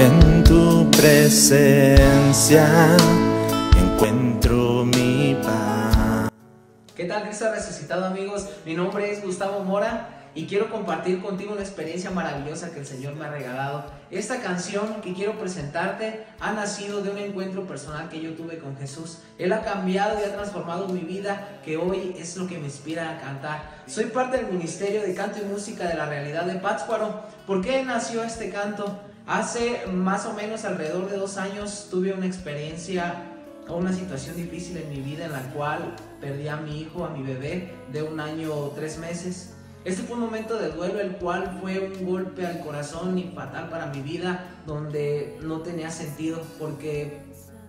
En tu presencia encuentro mi paz. ¿Qué tal Cristo resucitado amigos? Mi nombre es Gustavo Mora y quiero compartir contigo una experiencia maravillosa que el Señor me ha regalado. Esta canción que quiero presentarte ha nacido de un encuentro personal que yo tuve con Jesús. Él ha cambiado y ha transformado mi vida, que hoy es lo que me inspira a cantar. Soy parte del Ministerio de Canto y Música de la Realidad de Pátzcuaro. ¿Por qué nació este canto? Hace más o menos alrededor de dos años tuve una experiencia o una situación difícil en mi vida en la cual perdí a mi hijo, a mi bebé de un año o tres meses. Este fue un momento de duelo el cual fue un golpe al corazón y fatal para mi vida donde no tenía sentido porque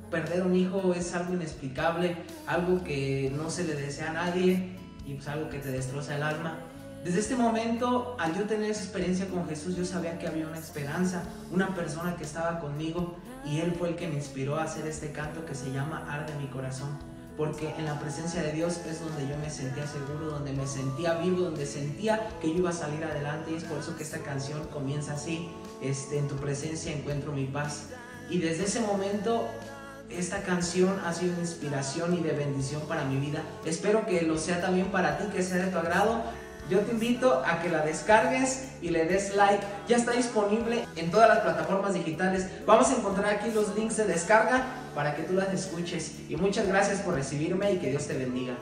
perder un hijo es algo inexplicable, algo que no se le desea a nadie y pues algo que te destroza el alma. Desde este momento, al yo tener esa experiencia con Jesús, yo sabía que había una esperanza, una persona que estaba conmigo y Él fue el que me inspiró a hacer este canto que se llama Arde mi corazón porque en la presencia de Dios es donde yo me sentía seguro, donde me sentía vivo, donde sentía que yo iba a salir adelante y es por eso que esta canción comienza así, este, en tu presencia encuentro mi paz. Y desde ese momento esta canción ha sido una inspiración y de bendición para mi vida. Espero que lo sea también para ti, que sea de tu agrado. Yo te invito a que la descargues y le des like. Ya está disponible en todas las plataformas digitales. Vamos a encontrar aquí los links de descarga para que tú las escuches. Y muchas gracias por recibirme y que Dios te bendiga.